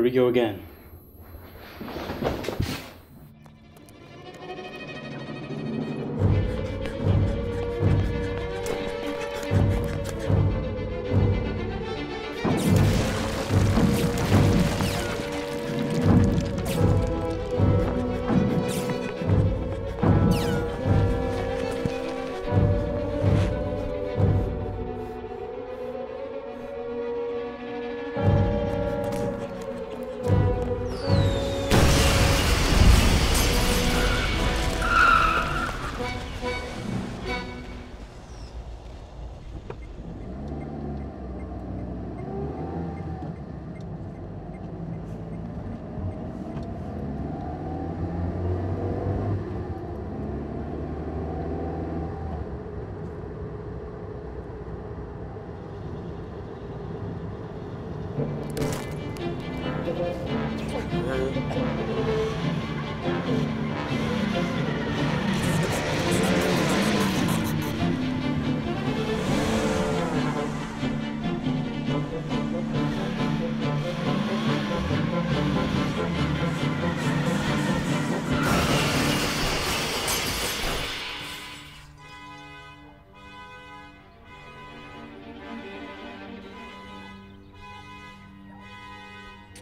Here we go again.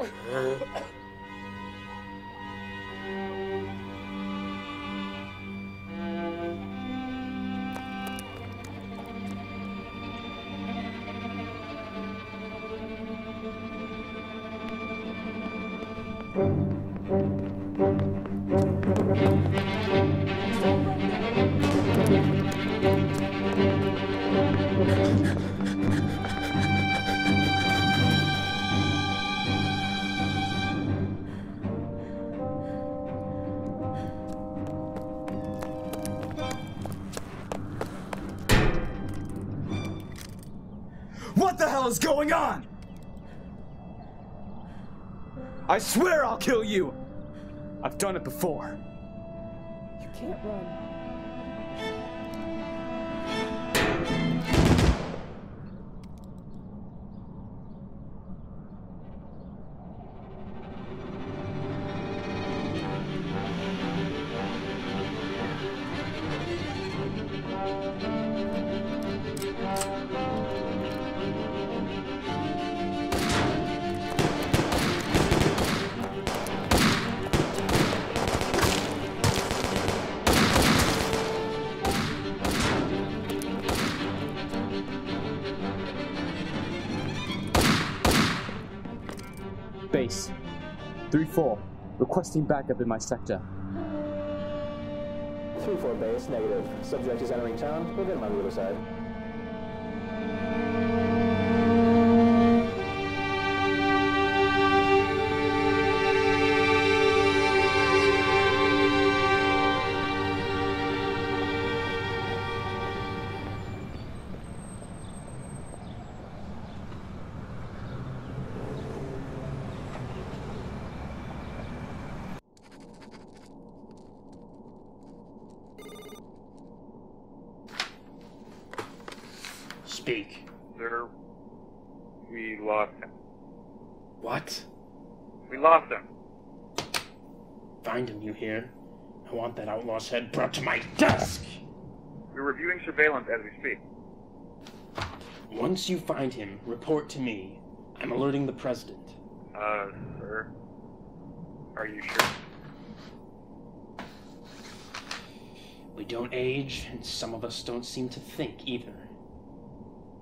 Is going on? I swear I'll kill you! I've done it before. You can't run. 3-4. Requesting backup in my sector. 3-4 base, negative. Subject is entering town. On the other side. Find him, you hear? I want that outlaw's head brought to my desk! We're reviewing surveillance as we speak. Once you find him, report to me. I'm alerting the president. Uh, sir. Are you sure? We don't age, and some of us don't seem to think either.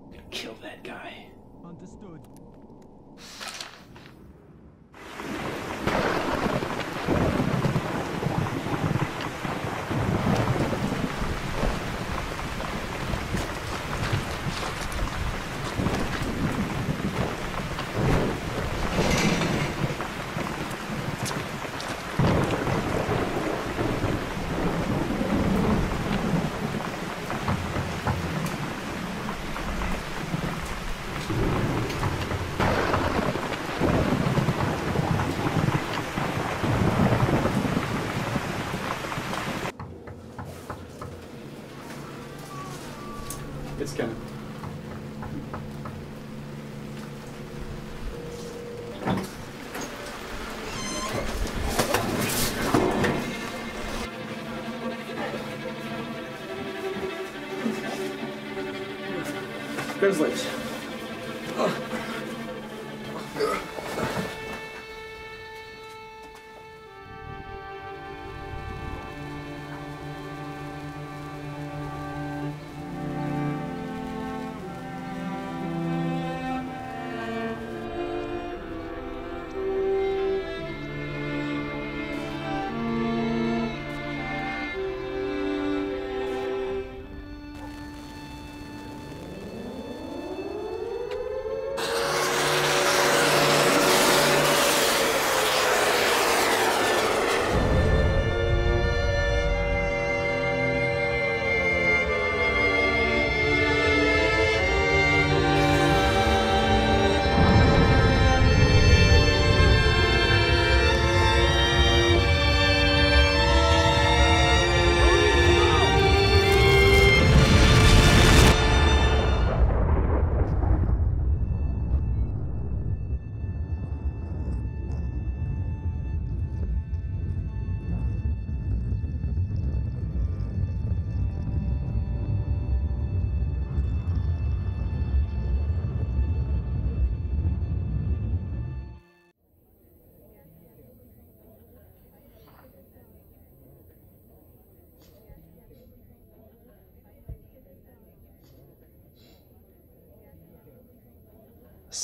I'm gonna kill that guy. Understood. Translate.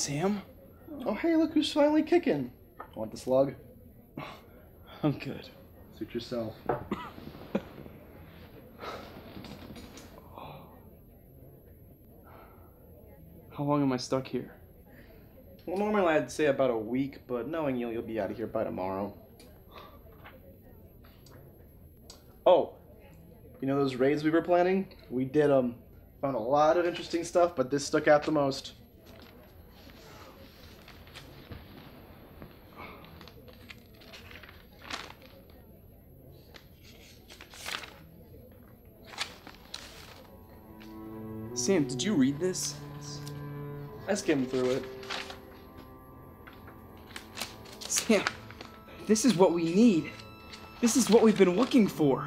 Sam? Oh, hey, look who's finally kicking. Want the slug? I'm good. Suit yourself. How long am I stuck here? Well, normally I'd say about a week, but knowing you, you'll be out of here by tomorrow. Oh, you know those raids we were planning? We did them. Found a lot of interesting stuff, but this stuck out the most. Sam, did you read this? I skimmed through it. Sam, this is what we need. This is what we've been looking for.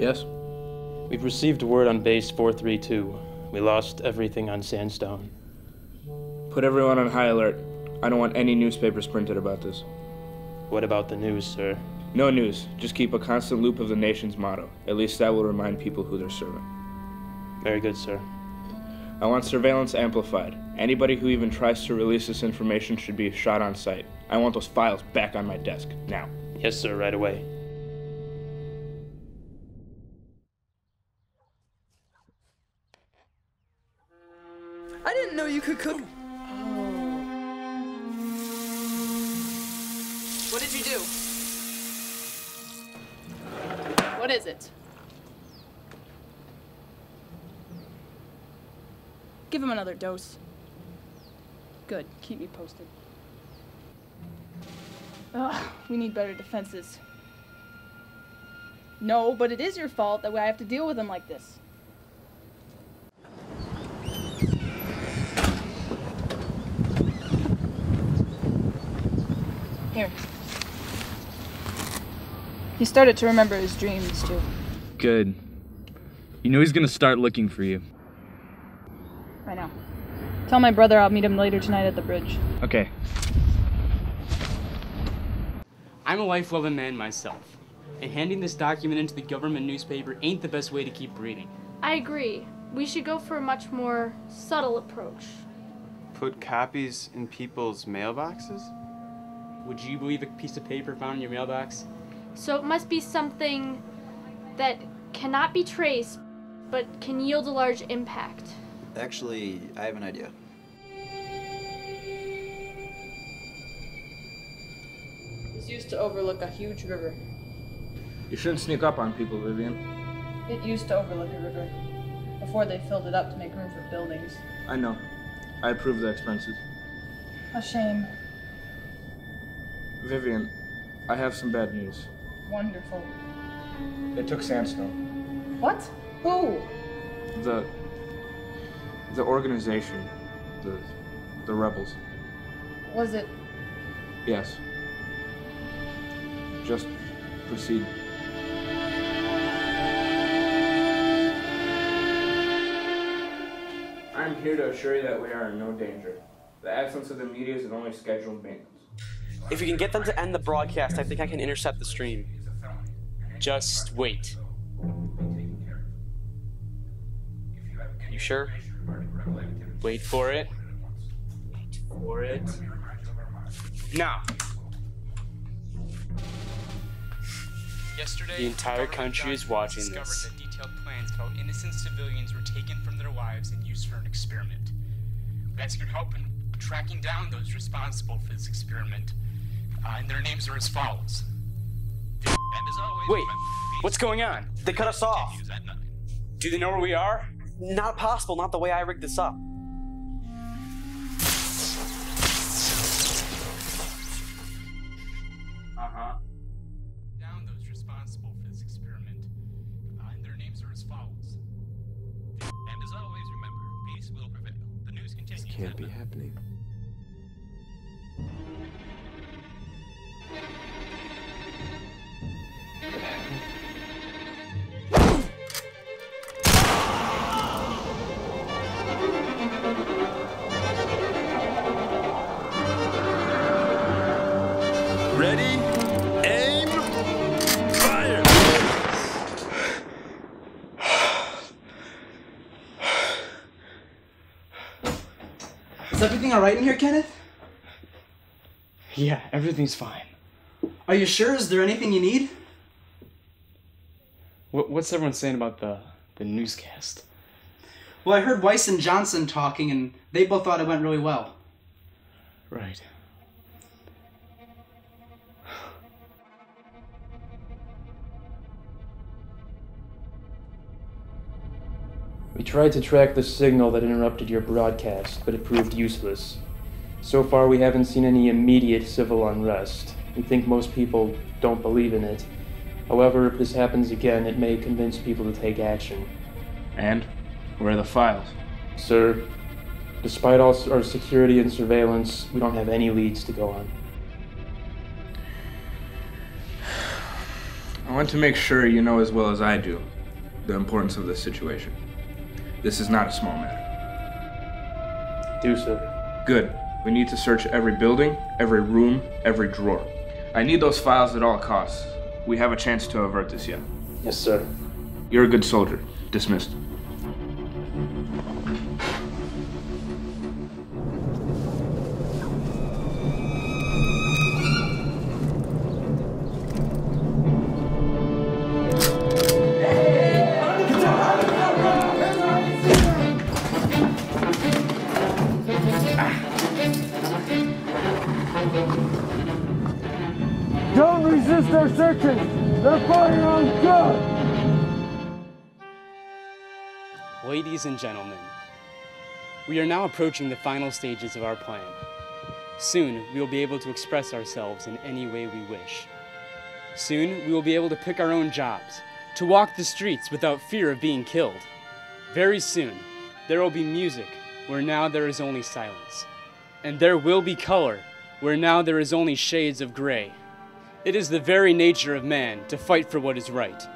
Yes? we've received word on base 432. We lost everything on Sandstone. Put everyone on high alert. I don't want any newspapers printed about this. What about the news, sir? No news. Just keep a constant loop of the nation's motto. At least that will remind people who they're serving. Very good, sir. I want surveillance amplified. Anybody who even tries to release this information should be shot on sight. I want those files back on my desk. Now. Yes, sir, right away. You could cook. Oh. What did you do? What is it? Give him another dose. Good. Keep me posted. Ugh, we need better defenses. No, but it is your fault that I have to deal with him like this. Here. He started to remember his dreams, too. Good. You know he's gonna start looking for you. Right now. Tell my brother I'll meet him later tonight at the bridge. Okay. I'm a life loving man myself, and handing this document into the government newspaper ain't the best way to keep reading. I agree. We should go for a much more subtle approach. Put copies in people's mailboxes? Would you believe a piece of paper found in your mailbox? So it must be something that cannot be traced, but can yield a large impact. Actually, I have an idea. It's used to overlook a huge river. You shouldn't sneak up on people, Vivian. It used to overlook a river before they filled it up to make room for buildings. I know. I approve the expenses. A shame. Vivian, I have some bad news. Wonderful. They took Sandstone. What? Who? The the organization, the the rebels. Was it? Yes. Just proceed. I'm here to assure you that we are in no danger. The absence of the media is an only scheduled maintenance. If you can get them to end the broadcast, I think I can intercept the stream. Just wait. You sure? Wait for it. Wait for it. Now. Yesterday, The entire country is watching discovered this. that detailed plans how innocent civilians were taken from their wives and used for an experiment. We ask your help in tracking down those responsible for this experiment, uh, and their names are as follows. And as always, Wait, what's going on? They cut us off. Do they know where we are? Not possible, not the way I rigged this up. Uh-huh. down those responsible for this experiment, uh, and their names are as follows. And as always, remember, peace will prevail. The news continues. This Can't be happening. Alright in here, Kenneth? Yeah, everything's fine. Are you sure? Is there anything you need? What, what's everyone saying about the the newscast? Well, I heard Weiss and Johnson talking, and they both thought it went really well. Right. We tried to track the signal that interrupted your broadcast, but it proved useless. So far, we haven't seen any immediate civil unrest. We think most people don't believe in it. However, if this happens again, it may convince people to take action. And where are the files? Sir, despite all our security and surveillance, we don't have any leads to go on. I want to make sure you know as well as I do the importance of this situation. This is not a small matter. Do so. Good. We need to search every building, every room, every drawer. I need those files at all costs. We have a chance to avert this yet. Yes, sir. You're a good soldier. Dismissed. Gentlemen, we are now approaching the final stages of our plan. Soon, we will be able to express ourselves in any way we wish. Soon, we will be able to pick our own jobs, to walk the streets without fear of being killed. Very soon, there will be music where now there is only silence. And there will be color where now there is only shades of gray. It is the very nature of man to fight for what is right,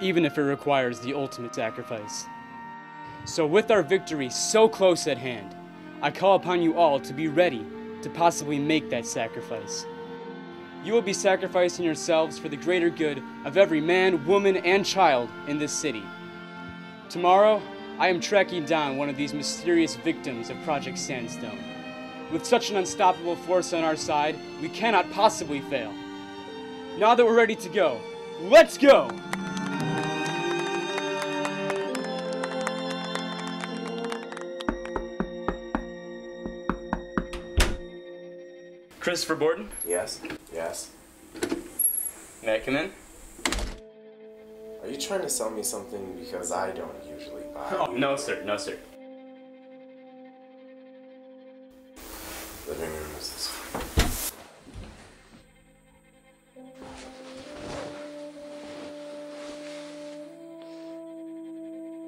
even if it requires the ultimate sacrifice. So, with our victory so close at hand, I call upon you all to be ready to possibly make that sacrifice. You will be sacrificing yourselves for the greater good of every man, woman, and child in this city. Tomorrow, I am tracking down one of these mysterious victims of Project Sandstone. With such an unstoppable force on our side, we cannot possibly fail. Now that we're ready to go, let's go! Christopher Borden? Yes, yes. May I come in? Are you trying to sell me something because I don't usually buy? Oh, no, sir. No, sir. Living room is this.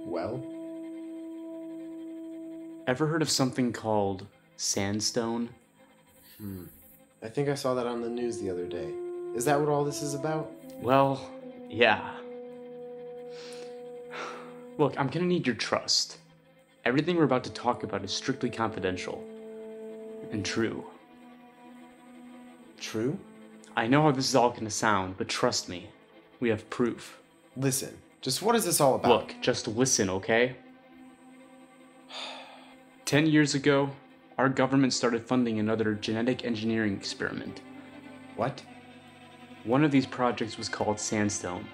Well, Ever heard of something called sandstone? hmm. I think I saw that on the news the other day. Is that what all this is about? Well, yeah. Look, I'm gonna need your trust. Everything we're about to talk about is strictly confidential. And true. True? I know how this is all gonna sound, but trust me, we have proof. Listen, just what is this all about? Look, just listen, okay? Ten years ago, our government started funding another genetic engineering experiment. What? One of these projects was called Sandstone.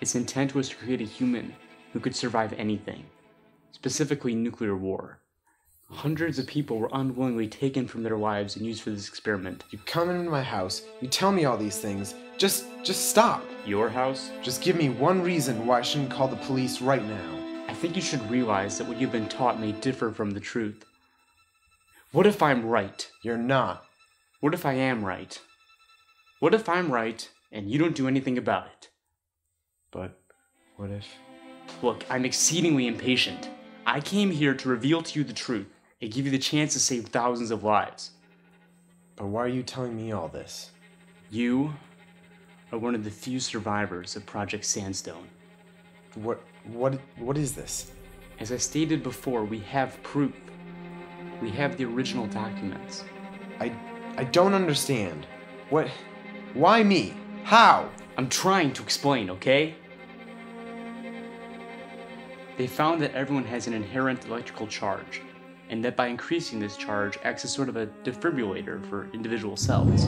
Its intent was to create a human who could survive anything, specifically nuclear war. Hundreds of people were unwillingly taken from their lives and used for this experiment. You come into my house, you tell me all these things. Just just stop. Your house? Just give me one reason why I shouldn't call the police right now. I think you should realize that what you've been taught may differ from the truth. What if I'm right? You're not. What if I am right? What if I'm right and you don't do anything about it? But what if Look, I'm exceedingly impatient. I came here to reveal to you the truth and give you the chance to save thousands of lives. But why are you telling me all this? You are one of the few survivors of Project Sandstone. What what what is this? As I stated before, we have proof. We have the original documents. I I don't understand. What why me? How? I'm trying to explain, okay? They found that everyone has an inherent electrical charge, and that by increasing this charge acts as sort of a defibrillator for individual cells.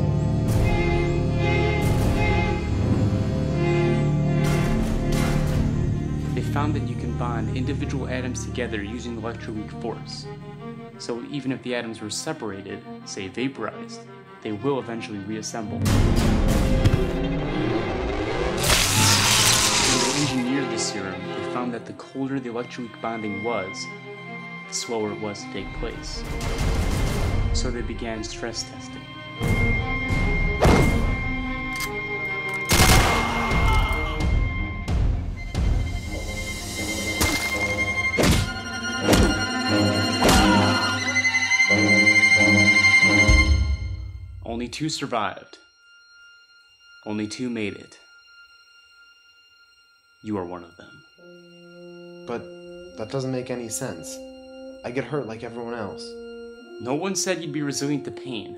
They found that you can bond individual atoms together using electroweak force. So even if the atoms were separated, say vaporized, they will eventually reassemble. When they engineered the serum, they found that the colder the electroweak bonding was, the slower it was to take place. So they began stress testing. Two survived. Only two made it. You are one of them. But that doesn't make any sense. I get hurt like everyone else. No one said you'd be resilient to pain.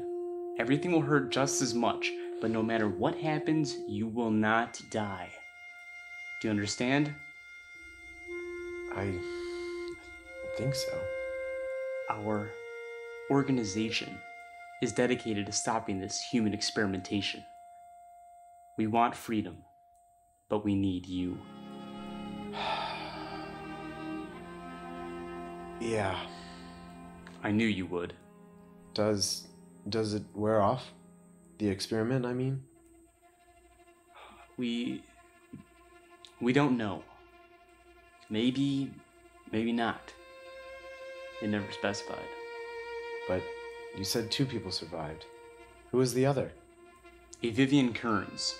Everything will hurt just as much, but no matter what happens, you will not die. Do you understand? I think so. Our organization is dedicated to stopping this human experimentation. We want freedom, but we need you. Yeah. I knew you would. Does does it wear off? The experiment, I mean? We. We don't know. Maybe, maybe not. They never specified. But you said two people survived. Who was the other? A Vivian Kearns.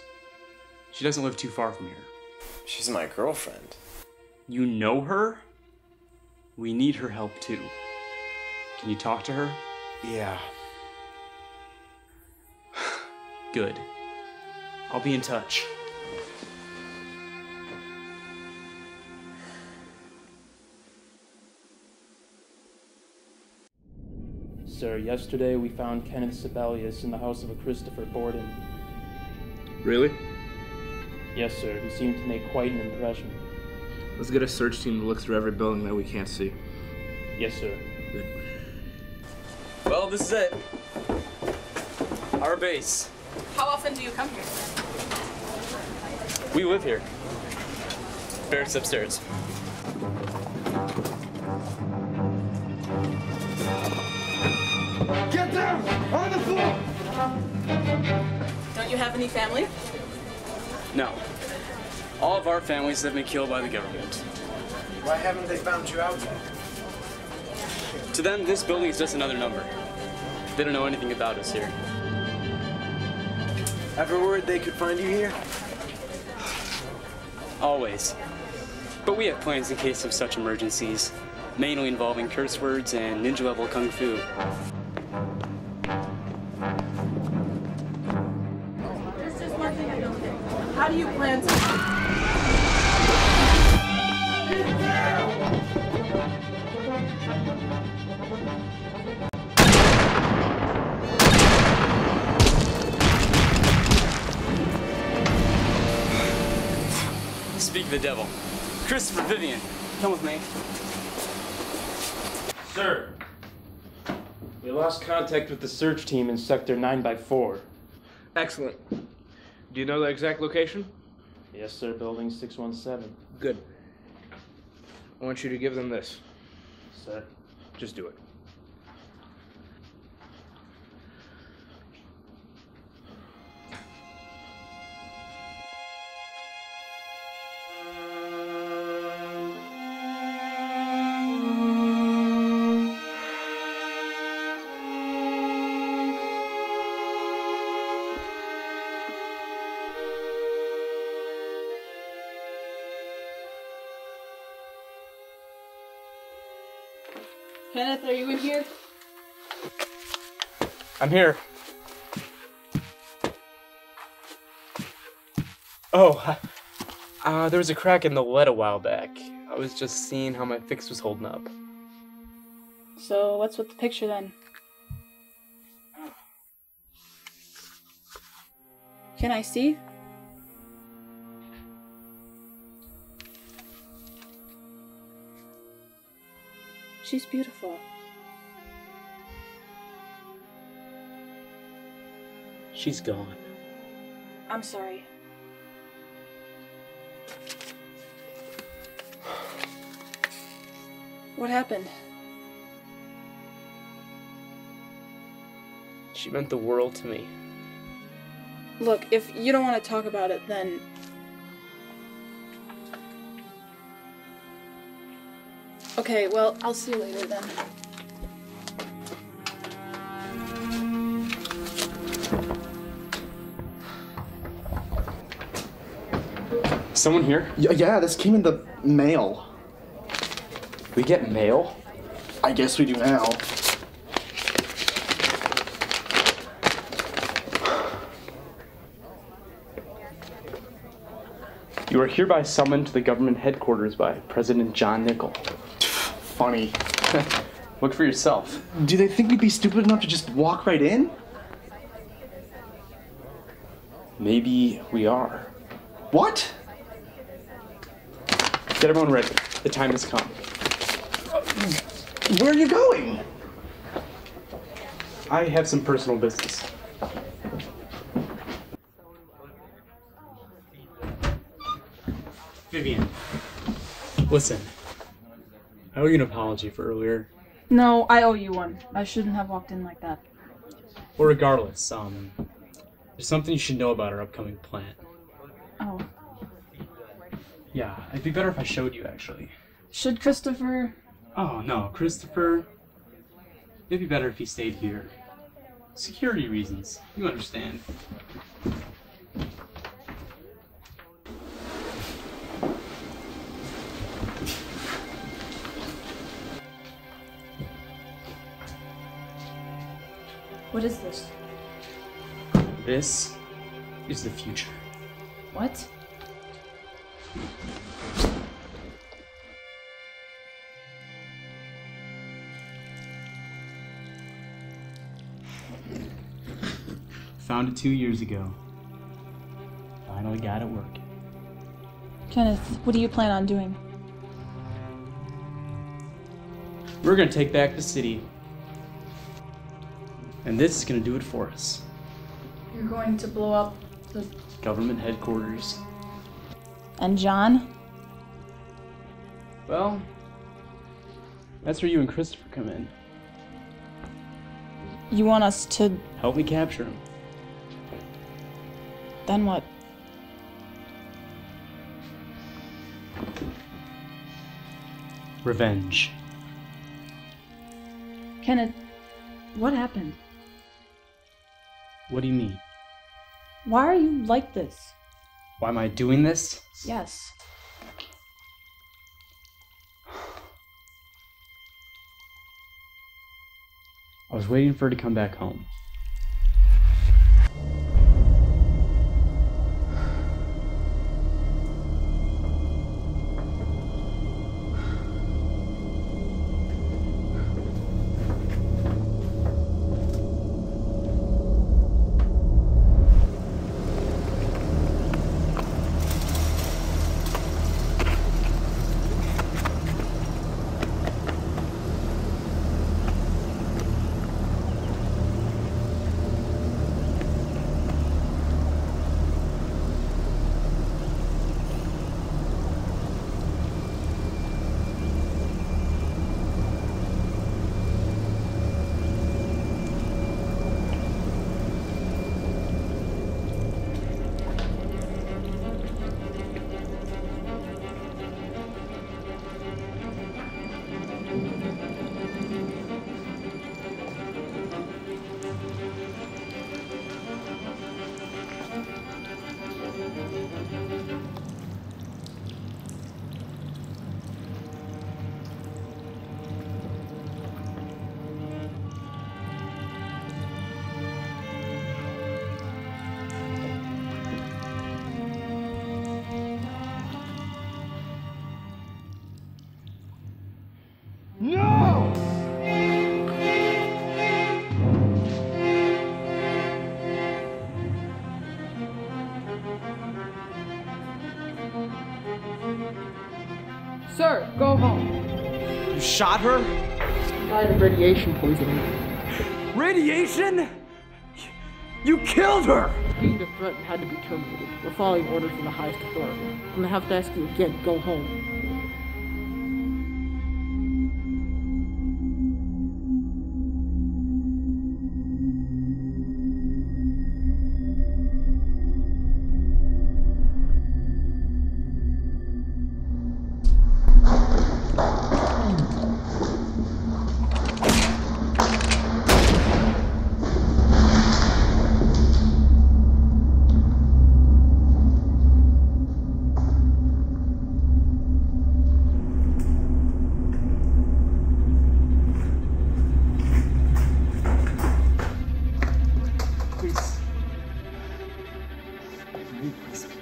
She doesn't live too far from here. She's my girlfriend. You know her? We need her help too. Can you talk to her? Yeah. Good. I'll be in touch. Sir, yesterday we found Kenneth Sibelius in the house of a Christopher Borden. Really? Yes, sir. He seemed to make quite an impression. Let's get a search team to look through every building that we can't see. Yes, sir. Good. Well, this is it. Our base. How often do you come here? We live here. Barracks upstairs. Don't you have any family? No. All of our families have been killed by the government. Why haven't they found you out yet? To them, this building is just another number. They don't know anything about us here. Ever worried they could find you here? Always. But we have plans in case of such emergencies, mainly involving curse words and ninja level kung fu. Do you plan to... Speak of the devil. Christopher Vivian, come with me. Sir, we lost contact with the search team in Sector 9x4. Excellent. Do you know the exact location? Yes, sir. Building 617. Good. I want you to give them this. Sir. Just do it. Kenneth, are you in here? I'm here. Oh, uh, there was a crack in the lead a while back. I was just seeing how my fix was holding up. So, what's with the picture then? Can I see? She's beautiful. She's gone. I'm sorry. What happened? She meant the world to me. Look, if you don't want to talk about it, then. Okay, well, I'll see you later then. Someone here? Yeah, yeah, this came in the mail. We get mail? I guess we do now. You are hereby summoned to the government headquarters by President John Nickel. Funny. Look for yourself. Do they think we'd be stupid enough to just walk right in? Maybe we are. What? Get everyone ready. The time has come. Where are you going? I have some personal business. Vivian, listen. I owe you an apology for earlier. No, I owe you one. I shouldn't have walked in like that. Well, regardless, um, there's something you should know about our upcoming plant. Oh. Yeah, it'd be better if I showed you, actually. Should Christopher. Oh, no, Christopher. It'd be better if he stayed here. Security reasons. You understand. What is this? This is the future. What? Found it two years ago. Finally got it working. Kenneth, what do you plan on doing? We're gonna take back the city. And this is gonna do it for us. You're going to blow up the. Government headquarters. And John? Well, that's where you and Christopher come in. You want us to. Help me capture him. Then what? Revenge. Kenneth, what happened? What do you mean? Why are you like this? Why am I doing this? Yes. I was waiting for her to come back home. Shot her? Died of radiation poisoning. Radiation? You killed her! Being a threat had to be terminated. We're following orders from the highest authority. I'm gonna have to ask you again. Go home. very pleasant.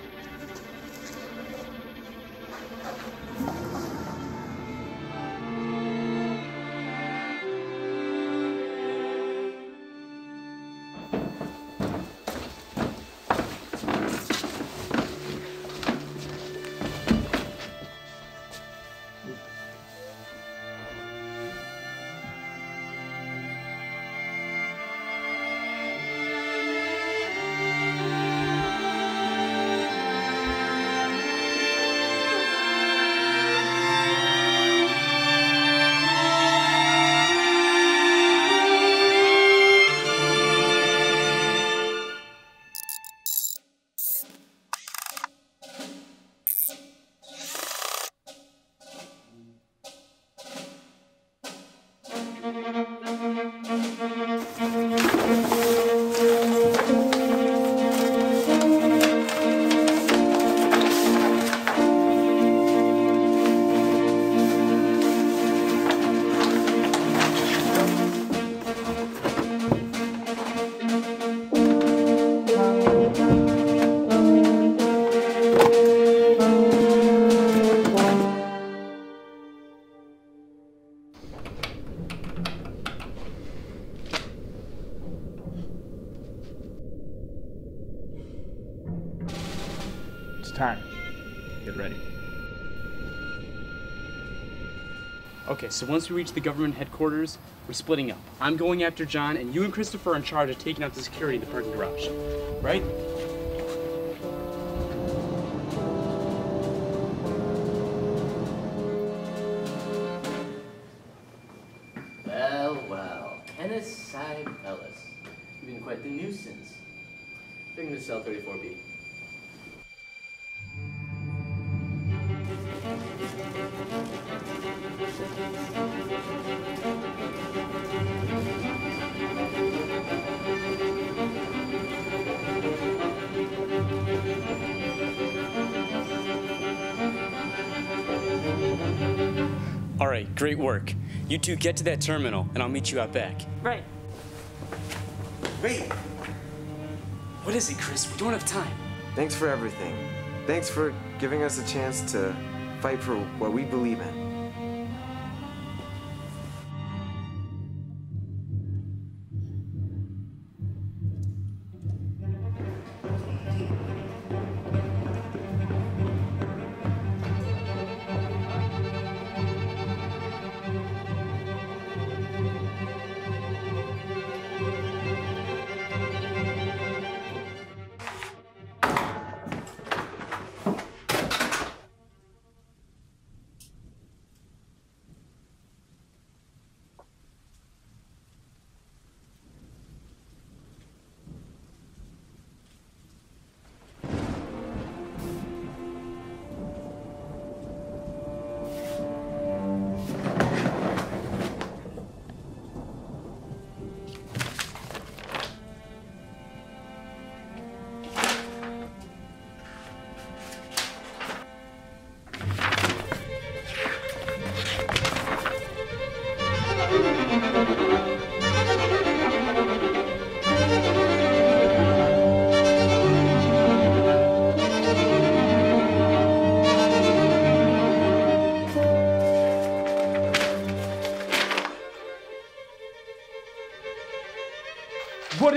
It's time. Get ready. Okay, so once we reach the government headquarters, we're splitting up. I'm going after John, and you and Christopher are in charge of taking out the security in the parking garage. Right? You two get to that terminal, and I'll meet you out back. Right. Wait! What is it, Chris? We don't have time. Thanks for everything. Thanks for giving us a chance to fight for what we believe in. What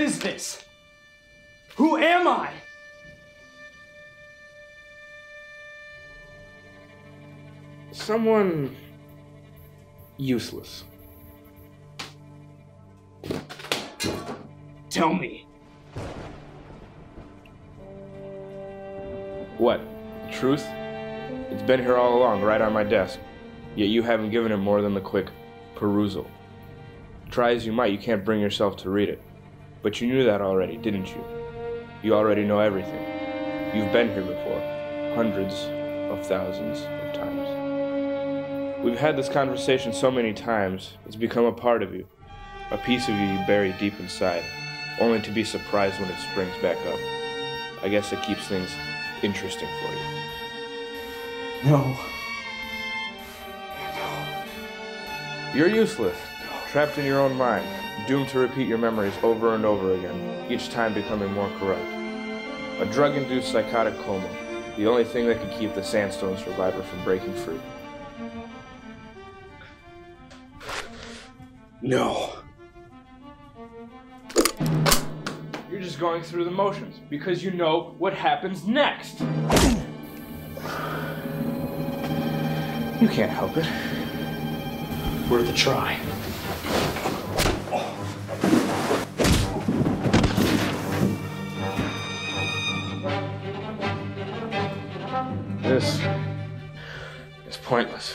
is this? Who am I? Someone useless. Tell me. What? Truth? It's been here all along, right on my desk. Yet you haven't given it more than the quick perusal. Try as you might, you can't bring yourself to read it. But you knew that already, didn't you? You already know everything. You've been here before, hundreds of thousands of times. We've had this conversation so many times, it's become a part of you, a piece of you you bury deep inside, only to be surprised when it springs back up. I guess it keeps things interesting for you. No. You're useless, trapped in your own mind, doomed to repeat your memories over and over again, each time becoming more corrupt. A drug induced psychotic coma, the only thing that could keep the Sandstone survivor from breaking free. No. You're just going through the motions because you know what happens next. You can't help it. Worth a try. This is pointless.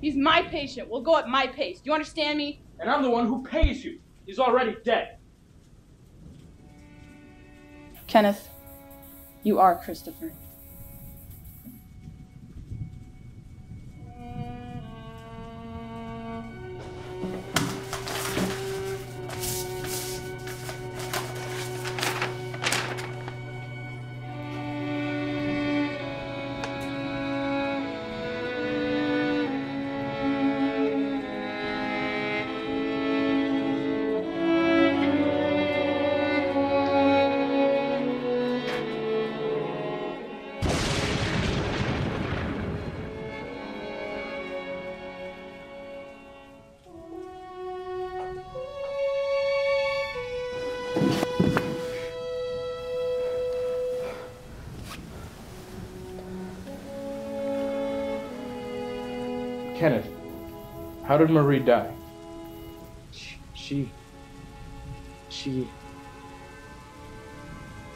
He's my patient. We'll go at my pace. Do you understand me? And I'm the one who pays you. He's already dead. Kenneth, you are Christopher. Did Marie die? She. She.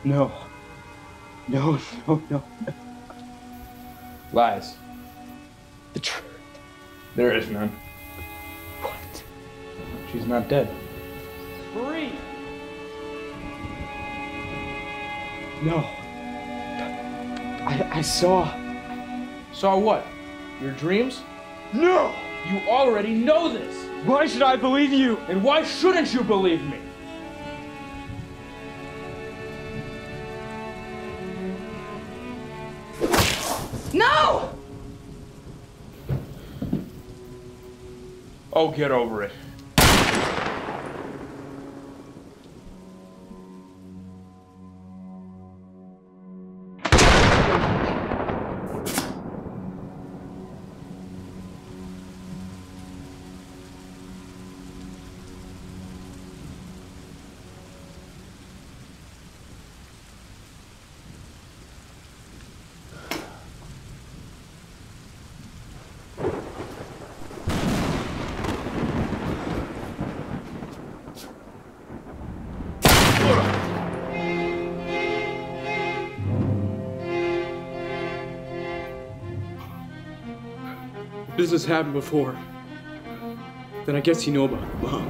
No. No, no, no. Lies. The truth. There is none. What? She's not dead. Marie! No. I, I saw. Saw what? Your dreams? No! You already know this! Why should I believe you? And why shouldn't you believe me? No! Oh, get over it. This has happened before. Then I guess you know about it.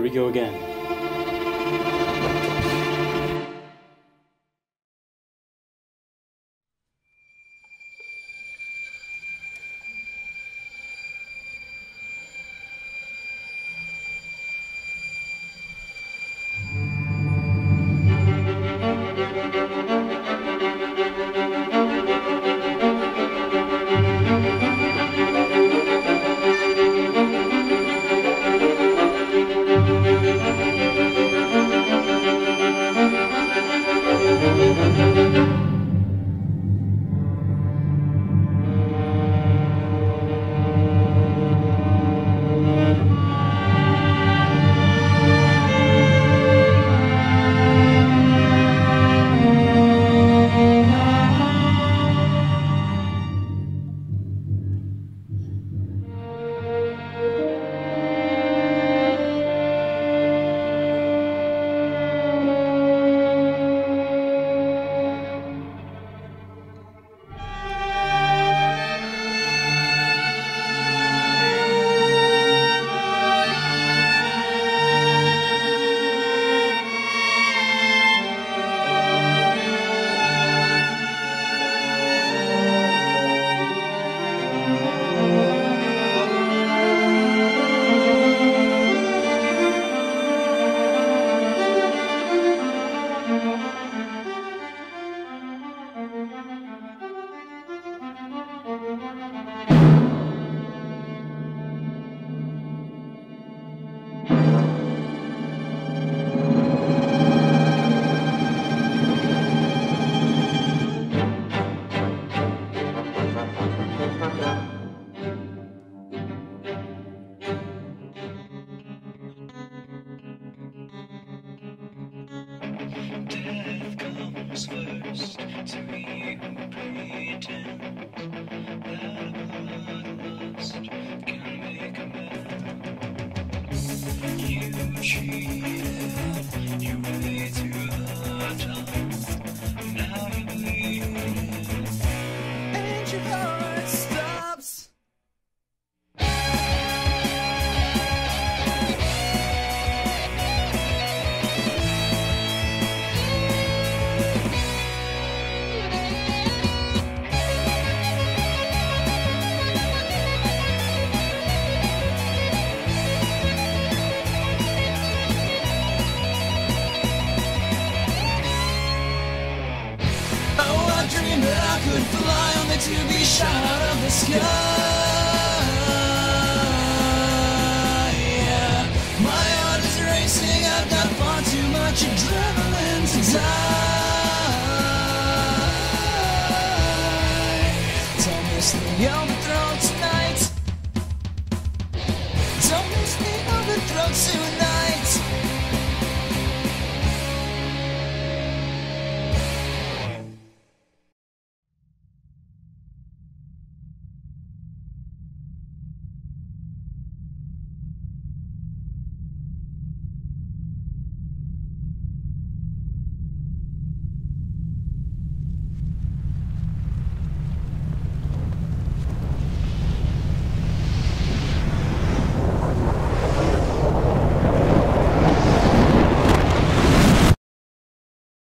Here we go again.